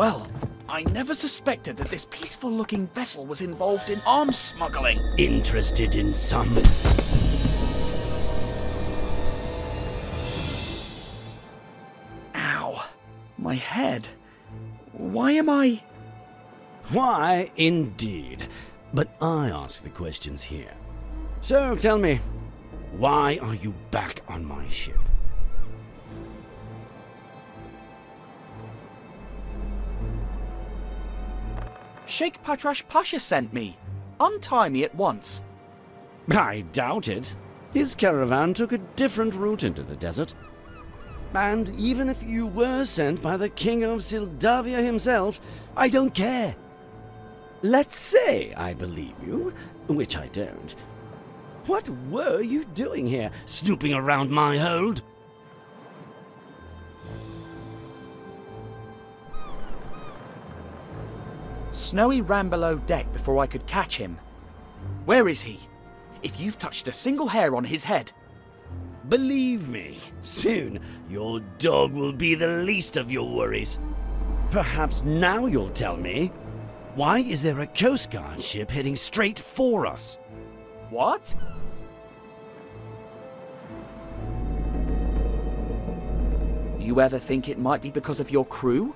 Well, I never suspected that this peaceful looking vessel was involved in arms smuggling. Interested in some... Ow. My head. Why am I. Why, indeed. But I ask the questions here. So tell me, why are you back on my ship? Sheikh Patrash Pasha sent me. Untie me at once. I doubt it. His caravan took a different route into the desert. And even if you were sent by the King of Syldavia himself, I don't care. Let's say I believe you, which I don't. What were you doing here, snooping around my hold? Snowy ran below deck before I could catch him. Where is he? If you've touched a single hair on his head. Believe me, soon your dog will be the least of your worries. Perhaps now you'll tell me. Why is there a Coast Guard ship heading straight for us? What? You ever think it might be because of your crew?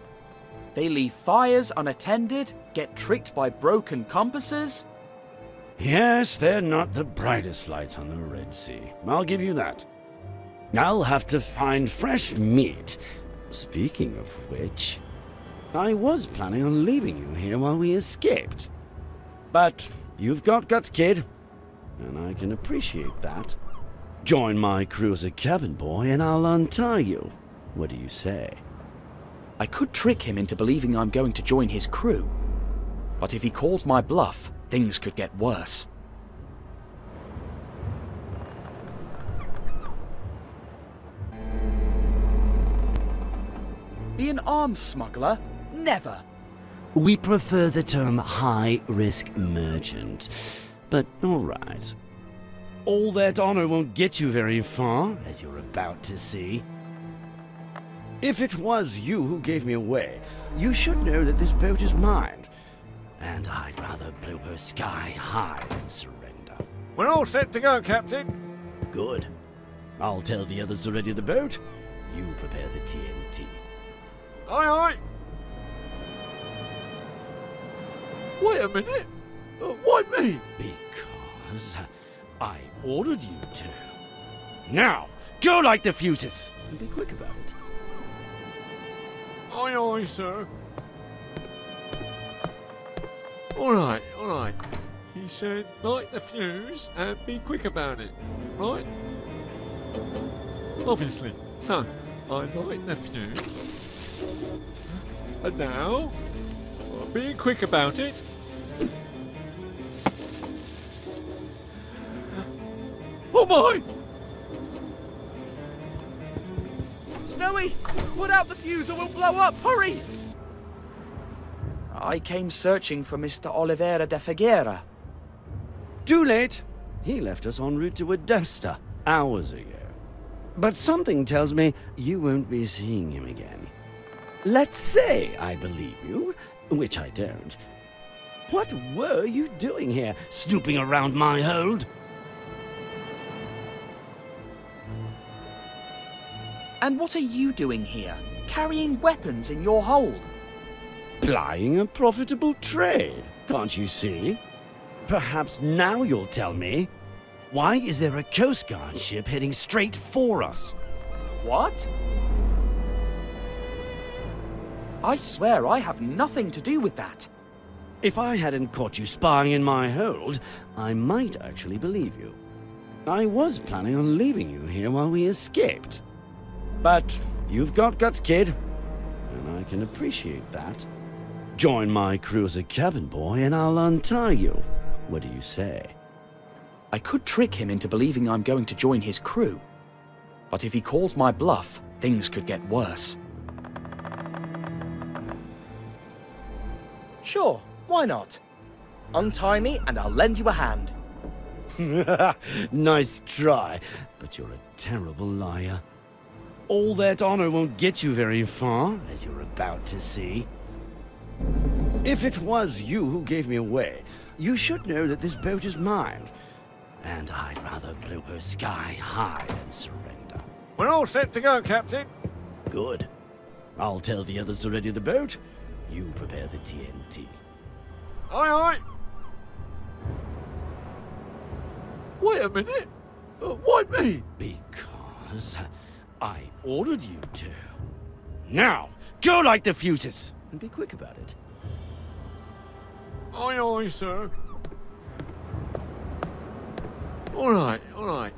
They leave fires unattended, get tricked by broken compasses? Yes, they're not the brightest lights on the Red Sea. I'll give you that. I'll have to find fresh meat. Speaking of which, I was planning on leaving you here while we escaped. But you've got guts, kid, and I can appreciate that. Join my crew as a cabin boy and I'll untie you. What do you say? I could trick him into believing I'm going to join his crew. But if he calls my bluff, things could get worse. Be an arms smuggler? Never. We prefer the term high-risk merchant. But all right. All that honor won't get you very far, as you're about to see. If it was you who gave me away, you should know that this boat is mine. And I'd rather blow her sky high than surrender. We're all set to go, Captain. Good. I'll tell the others to ready the boat. You prepare the TNT. Aye, aye. Wait a minute. Uh, why me? Because I ordered you to. Now, go light the fuses! And be quick about it. Aye, aye, sir. All right, all right. He said, light the fuse and be quick about it, right? Obviously. So, I light the fuse. And now, be quick about it. Oh my! Snowy! Put out the fuse or we'll blow up! Hurry! I came searching for Mr. Oliveira de Figueira. Too late! He left us en route to Adesta hours ago. But something tells me you won't be seeing him again. Let's say I believe you, which I don't. What were you doing here, snooping around my hold? And what are you doing here? Carrying weapons in your hold? Plying a profitable trade, can't you see? Perhaps now you'll tell me. Why is there a Coast Guard ship heading straight for us? What? I swear I have nothing to do with that. If I hadn't caught you spying in my hold, I might actually believe you. I was planning on leaving you here while we escaped. But you've got guts, kid. And I can appreciate that. Join my crew as a cabin boy and I'll untie you. What do you say? I could trick him into believing I'm going to join his crew. But if he calls my bluff, things could get worse. Sure, why not? Untie me and I'll lend you a hand. nice try, but you're a terrible liar. All that honor won't get you very far, as you're about to see. If it was you who gave me away, you should know that this boat is mine. And I'd rather blow her sky high than surrender. We're all set to go, Captain. Good. I'll tell the others to ready the boat. You prepare the TNT. Aye, aye. Wait a minute. Uh, why me? Because I ordered you to. Now, go light the fuses! And be quick about it. Aye, aye, sir. All right, all right.